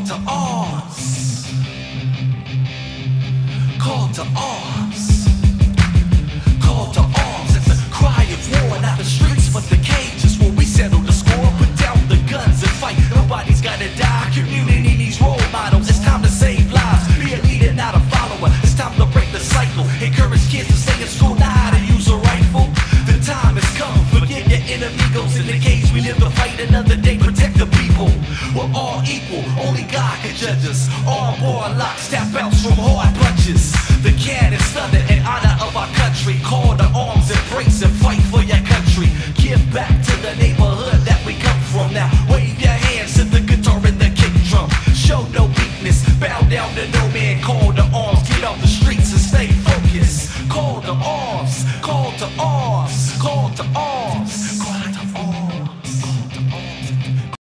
Call to arms. Call to arms. Call to arms. It's a cry of war, not the streets, but the cages where we settle the score. Put down the guns and fight. Nobody's gotta die. Community needs role models. It's time to save lives. Be a leader, not a follower. It's time to break the cycle. Encourage kids to stay in school, not how to use a rifle. The time has come. Forget your enemigos in the cage. We live to fight another day. Protect. We're all equal, only God can judge us. All warlocks step out from hard punches. The cannons thunder in honor of our country. Call the arms and brace and fight for your country. Give back to the neighborhood that we come from. Now wave your hands to the guitar and the kick drum. Show no weakness, bow down to no man. Call the arms, get off the streets and stay focused. Call the arms, call to arms, call to arms.